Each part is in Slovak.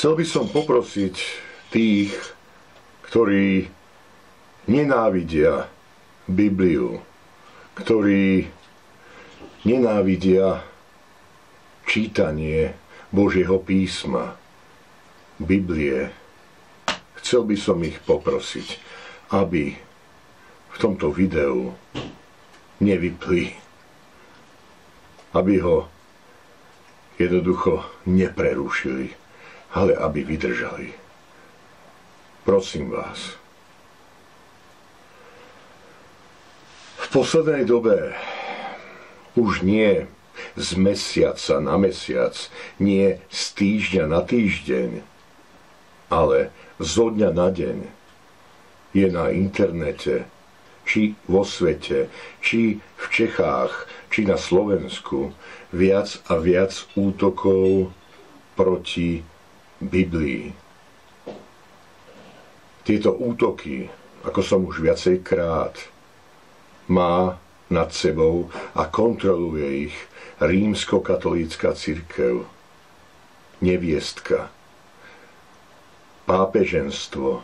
Chcel by som poprosiť tých, ktorí nenávidia Bibliu, ktorí nenávidia čítanie Božieho písma, Biblie. Chcel by som ich poprosiť, aby v tomto videu nevypli, aby ho jednoducho neprerušili, ale aby vydržali. Prosím vás. V poslednej dobe už nie z mesiaca na mesiac, nie z týždňa na týždeň, ale zo dňa na deň je na internete, či vo svete, či v Čechách, či na Slovensku viac a viac útokov proti Biblii. Tieto útoky, ako som už viacej krát, má nad sebou a kontroluje ich rímsko-katolícka církev, neviestka, pápeženstvo,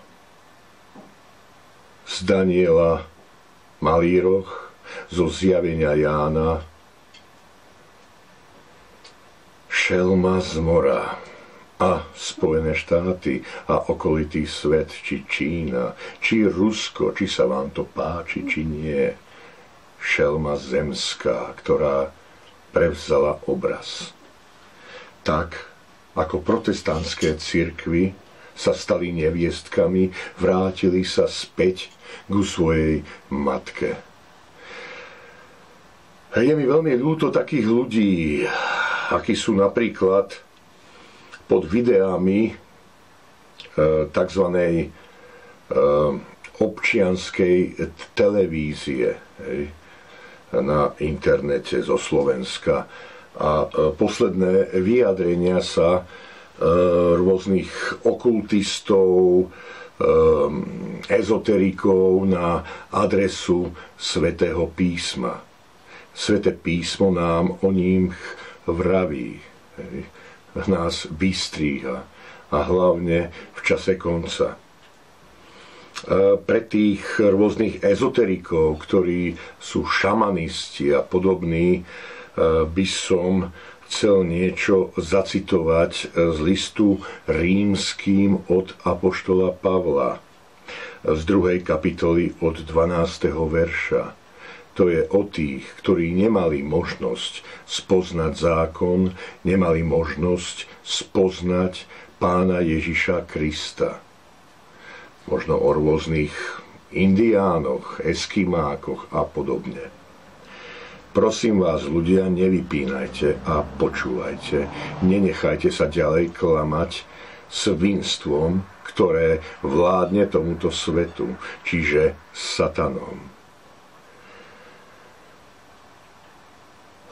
z Daniela Malý roh, zo zjavenia Jána, šelma z mora a Spojené štáty a okolitý svet, či Čína, či Rusko, či sa vám to páči, či nie. Šelma zemská, ktorá prevzala obraz. Tak, ako protestantské cirkvy sa stali neviestkami, vrátili sa späť ku svojej matke. Je mi veľmi ľúto takých ľudí, akí sú napríklad pod videami e, tzv. E, občianskej televízie. Na internete zo Slovenska. A e, posledné vyjadrenia sa rôznych okultistov, ezoterikov na adresu svätého písma. Sveté písmo nám o ním vraví, nás vystríha a hlavne v čase konca. E, pre tých rôznych ezoterikov, ktorí sú šamanisti a podobní, e, by som chcel niečo zacitovať z listu rímským od Apoštola Pavla z druhej kapitoly od 12. verša. To je o tých, ktorí nemali možnosť spoznať zákon, nemali možnosť spoznať pána Ježiša Krista možno o rôznych indiánoch, eskimákoch a podobne. Prosím vás, ľudia, nevypínajte a počúvajte. Nenechajte sa ďalej klamať svinstvom, ktoré vládne tomuto svetu, čiže satanom.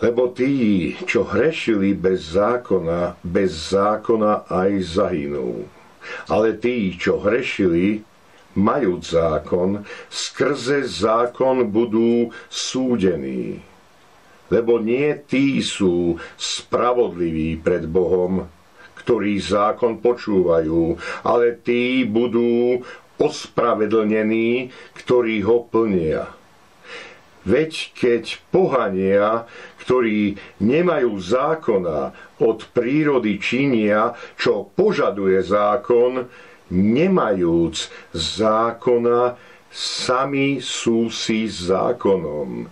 Lebo tí, čo hrešili bez zákona, bez zákona aj zahynú. Ale tí, čo hrešili, majú zákon, skrze zákon budú súdení. Lebo nie tí sú spravodliví pred Bohom, ktorí zákon počúvajú, ale tí budú ospravedlnení, ktorí ho plnia. Veď keď pohania, ktorí nemajú zákona, od prírody činia, čo požaduje zákon, nemajúc zákona, sami sú si zákonom.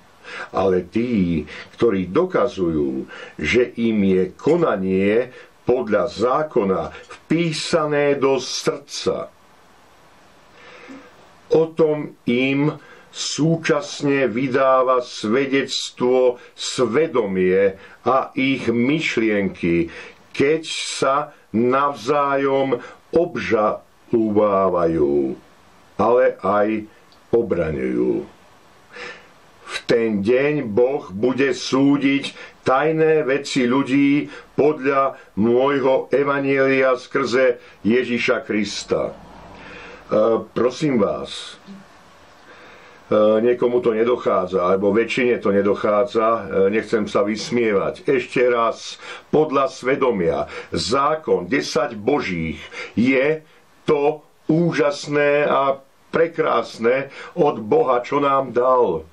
Ale tí, ktorí dokazujú, že im je konanie podľa zákona vpísané do srdca, o tom im súčasne vydáva svedectvo svedomie a ich myšlienky, keď sa navzájom obžalúvávajú, ale aj obraňujú. V ten deň Boh bude súdiť tajné veci ľudí podľa môjho evanielia skrze Ježiša Krista. E, prosím vás, niekomu to nedochádza, alebo väčšine to nedochádza, e, nechcem sa vysmievať. Ešte raz, podľa svedomia, zákon 10 božích je to úžasné a prekrásne od Boha, čo nám dal.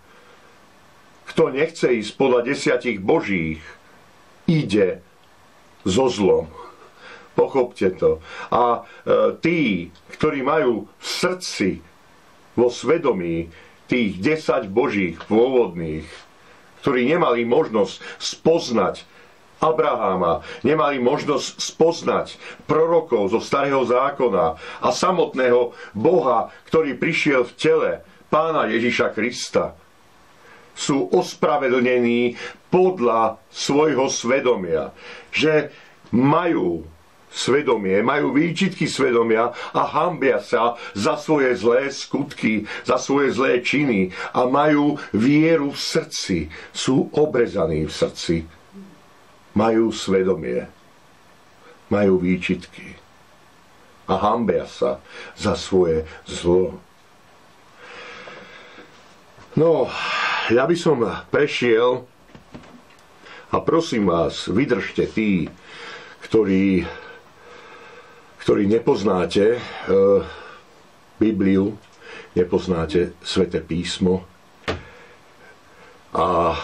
Kto nechce ísť podľa desiatich božích, ide so zlom. Pochopte to. A e, tí, ktorí majú v srdci, vo svedomí tých 10 božích pôvodných, ktorí nemali možnosť spoznať Abraháma, nemali možnosť spoznať prorokov zo starého zákona a samotného Boha, ktorý prišiel v tele pána Ježiša Krista, sú ospravedlnení podľa svojho svedomia, že majú svedomie, majú výčitky svedomia a hambia sa za svoje zlé skutky, za svoje zlé činy a majú vieru v srdci, sú obrezaní v srdci, majú svedomie, majú výčitky. A hambia sa za svoje zlo. No, ja by som prešiel a prosím vás, vydržte tí, ktorí ktorí nepoznáte e, Bibliu, nepoznáte Svete písmo a e,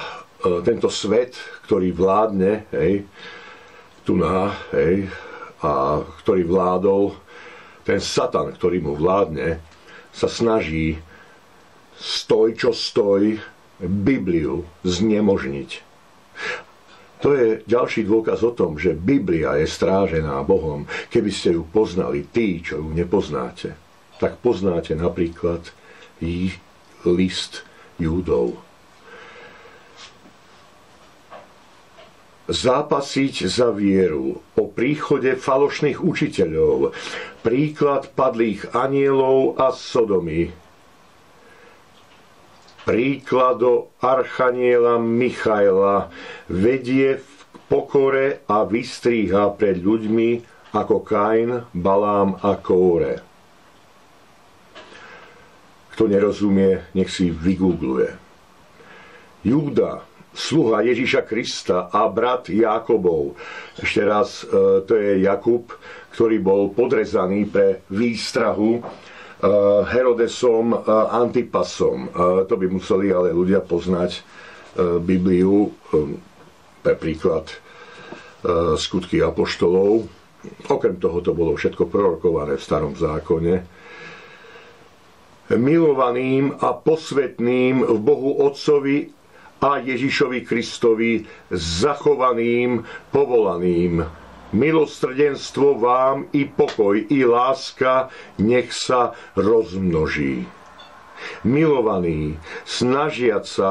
tento svet, ktorý vládne, hej, tu na, hej, a ktorý vládol, ten Satan, ktorý mu vládne, sa snaží stoj čo stoj Bibliu znemožniť. To je ďalší dôkaz o tom, že Biblia je strážená Bohom. Keby ste ju poznali, tí, čo ju nepoznáte, tak poznáte napríklad list Júdov. zápasiť za vieru, o príchode falošných učiteľov, príklad padlých anielov a Sodomy, príklado Archaniela Michaela vedie v pokore a vystríha pred ľuďmi ako Kain, Balám a Kóre. Kto nerozumie, nech si vygoogluje. Júda, sluha Ježíša Krista a brat Jakobov. Ešte raz, e, to je Jakub, ktorý bol podrezaný pre výstrahu Herodesom, eh, Antipasom. Eh, to by museli ale ľudia poznať Bibliu, pre príklad skutky apoštolov. Okrem toho to bolo všetko prorokované v starom zákone. Milovaným a posvetným v Bohu Otcovi a Ježišovi Kristovi zachovaným, povolaným Milostrdenstvo vám i pokoj, i láska nech sa rozmnoží. Milovaní, snažiať sa,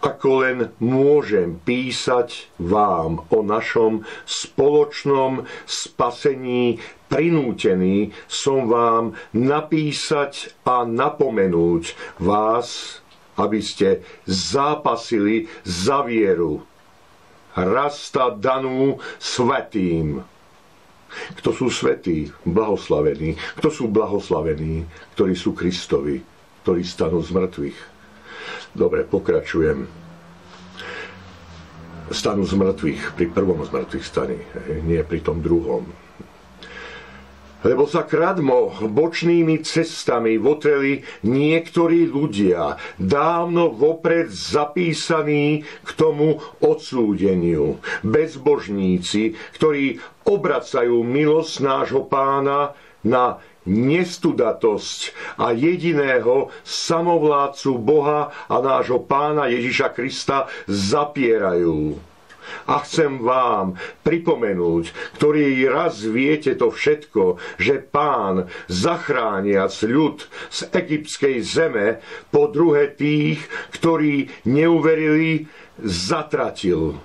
ako len môžem písať vám o našom spoločnom spasení, prinútený som vám napísať a napomenúť vás, aby ste zápasili za vieru rasta danú svetým. Kto sú svetí? Blahoslavení. Kto sú blahoslavení? Ktorí sú Kristovi, ktorí stanú z mŕtvych. Dobre, pokračujem. Stanú z mŕtvych pri prvom z mŕtvych staní, nie pri tom druhom lebo sa kradmo bočnými cestami votreli niektorí ľudia, dávno vopred zapísaní k tomu odsúdeniu. Bezbožníci, ktorí obracajú milosť nášho pána na nestudatosť a jediného samovládcu Boha a nášho pána Ježiša Krista zapierajú a chcem vám pripomenúť, ktorí raz viete to všetko, že pán zachrániac ľud z egyptskej zeme, po druhé tých, ktorí neuverili, zatratil.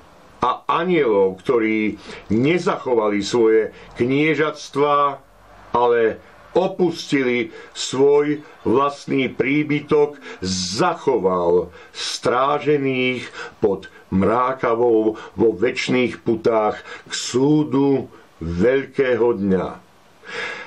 A anielov, ktorí nezachovali svoje kniežatstva, ale opustili svoj vlastný príbytok, zachoval strážených pod mrákavou vo väčšných putách k súdu veľkého dňa.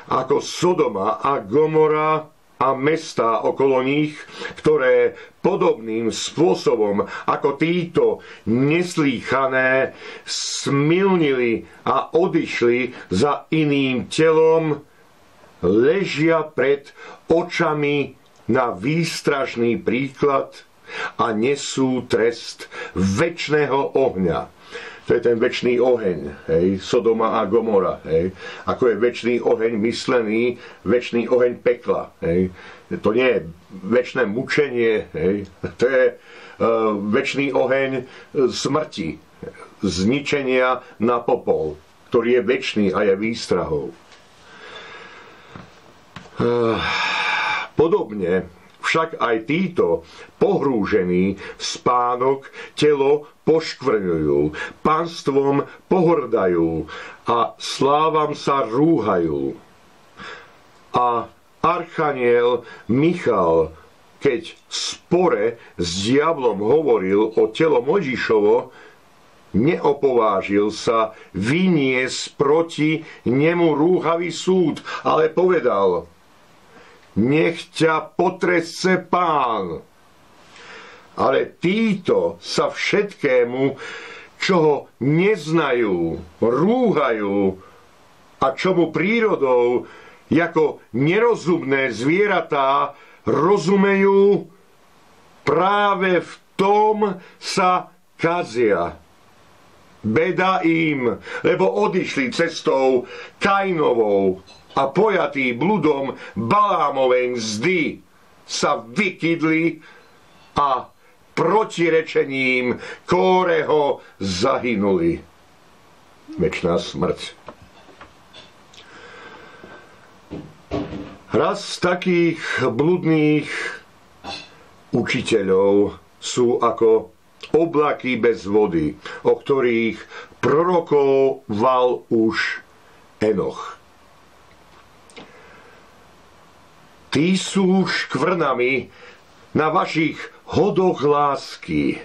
Ako Sodoma a Gomora a mestá okolo nich, ktoré podobným spôsobom ako títo neslýchané smilnili a odišli za iným telom, ležia pred očami na výstražný príklad a nesú trest väčšného ohňa to je ten väčší oheň, hej, Sodoma a Gomora, hej, ako je väčší oheň myslený, väčší oheň pekla, hej. To nie je väčšie mučenie, hej, to je uh, väčší oheň smrti, zničenia na popol, ktorý je väčší a je výstrahou. Uh, podobne však aj títo pohrúžení v spánok telo poškvrňujú, pánstvom pohordajú a slávam sa rúhajú. A archaniel Michal, keď spore s diablom hovoril o telo Mojžišovo, neopovážil sa vyniesť proti nemu rúhavý súd, ale povedal – nech ťa potresce pán. Ale títo sa všetkému, čo ho neznajú, rúhajú a čomu prírodou ako nerozumné zvieratá rozumejú, práve v tom sa kazia. Beda im, lebo odišli cestou Kainovou, a pojatí bludom Balámovej mzdy sa vykydli a protirečením Kóreho zahynuli. Večná smrť. Raz takých bludných učiteľov sú ako oblaky bez vody, o ktorých prorokoval už Enoch. Tí sú škvrnami na vašich hodoch lásky,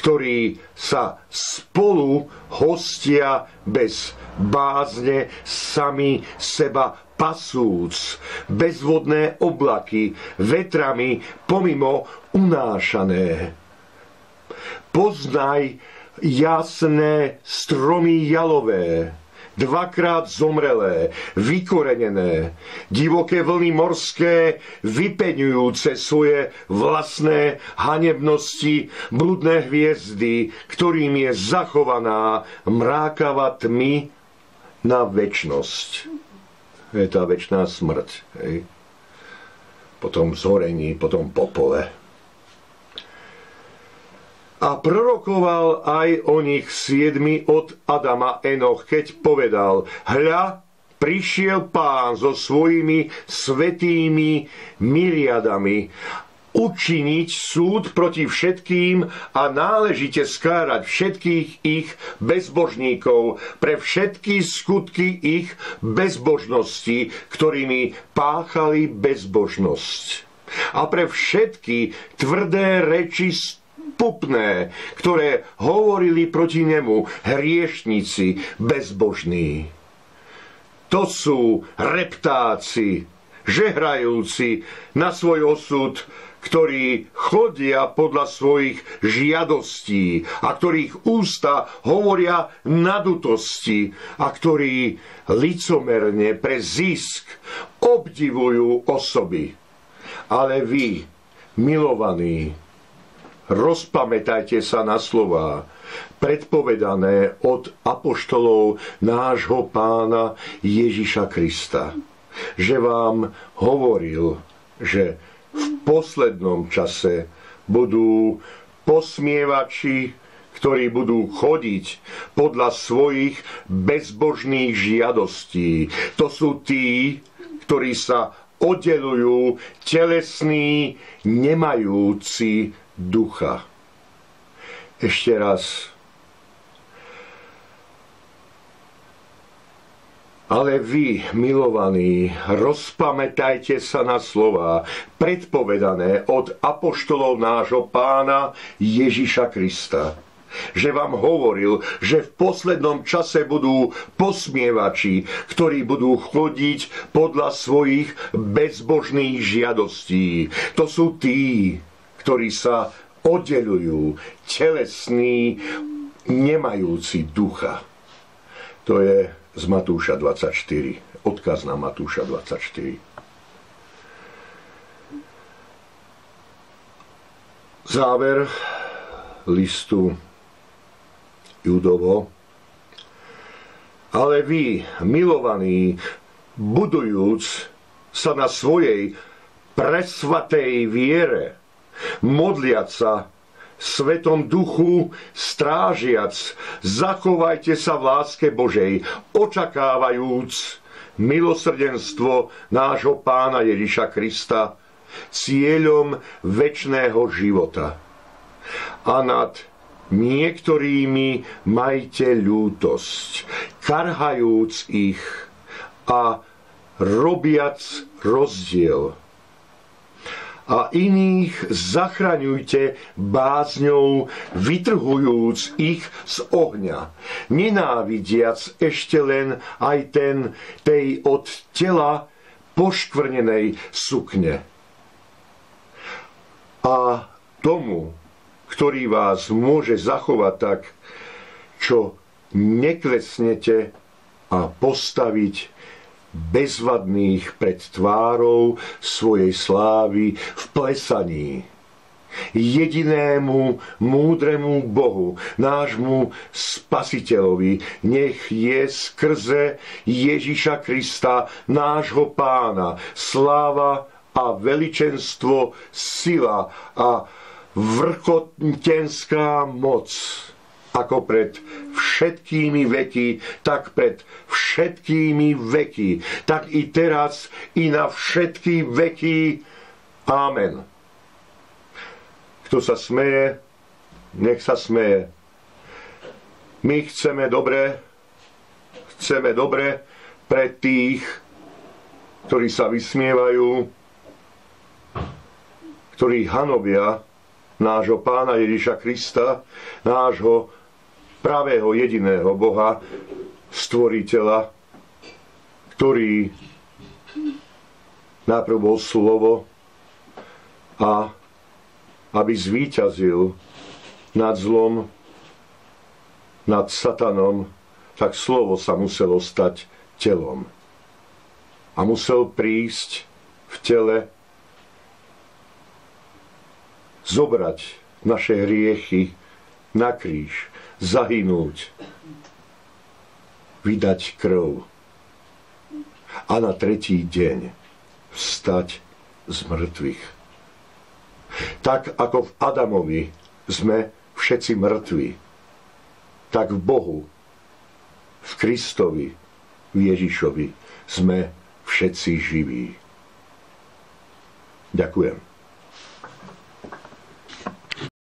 ktorí sa spolu hostia bez bázne sami seba pasúc, bezvodné oblaky, vetrami pomimo unášané. Poznaj jasné stromy jalové, dvakrát zomrelé, vykorenené, divoké vlny morské, vypeňujúce svoje vlastné hanebnosti, bludné hviezdy, ktorým je zachovaná mrákava tmy na väčnosť. Je tá väčšiná smrť. Hej? Potom zhorení, potom popole a prorokoval aj o nich siedmi od Adama Enoch, keď povedal, hľa, prišiel pán so svojimi svetými myriadami učiniť súd proti všetkým a náležite skárať všetkých ich bezbožníkov pre všetky skutky ich bezbožnosti, ktorými páchali bezbožnosť. A pre všetky tvrdé reči pupné, ktoré hovorili proti nemu hriešnici bezbožní. To sú reptáci, žehrajúci na svoj osud, ktorí chodia podľa svojich žiadostí a ktorých ústa hovoria nadutosti a ktorí licomerne pre zisk obdivujú osoby. Ale vy, milovaní, rozpamätajte sa na slová predpovedané od apoštolov nášho pána Ježiša Krista, že vám hovoril, že v poslednom čase budú posmievači, ktorí budú chodiť podľa svojich bezbožných žiadostí. To sú tí, ktorí sa oddelujú telesní, nemajúci ducha. Ešte raz. Ale vy, milovaní, rozpamätajte sa na slova predpovedané od apoštolov nášho pána Ježiša Krista, že vám hovoril, že v poslednom čase budú posmievači, ktorí budú chodiť podľa svojich bezbožných žiadostí. To sú tí, ktorí sa oddelujú, telesní, nemajúci ducha. To je z Matúša 24. Odkaz na Matúša 24. Záver listu Judovo. Ale vy, milovaní, budujúc sa na svojej presvatej viere, modliac sa Svetom duchu strážiac, zachovajte sa v láske Božej, očakávajúc milosrdenstvo nášho pána Ježiša Krista, cieľom väčšného života. A nad niektorými majte ľútosť, karhajúc ich a robiac rozdiel. A iných zachraňujte bázňou, vytrhujúc ich z ohňa, nenávidiac ešte len aj ten tej od tela poškvrnenej sukne. A tomu, ktorý vás môže zachovať tak, čo neklesnete a postaviť bezvadných pred tvárou svojej slávy v plesaní. Jedinému múdremu Bohu, nášmu Spasiteľovi, nech je skrze Ježiša Krista, nášho pána, sláva a veličenstvo, sila a vrchotenská moc ako pred všetkými veky, tak pred všetkými veky, tak i teraz, i na všetky veky. Amen. Kto sa smeje, nech sa smeje. My chceme dobre, chceme dobre pre tých, ktorí sa vysmievajú, ktorí hanobia nášho pána Ježiša Krista, nášho pravého jediného Boha, stvoriteľa, ktorý najprv bol slovo a aby zvíťazil nad zlom, nad satanom, tak slovo sa muselo stať telom. A musel prísť v tele zobrať naše hriechy na kríž, zahynúť, vydať krv a na tretí deň vstať z mŕtvych. Tak ako v Adamovi sme všetci mŕtvi, tak v Bohu, v Kristovi, v Ježišovi sme všetci živí. Ďakujem.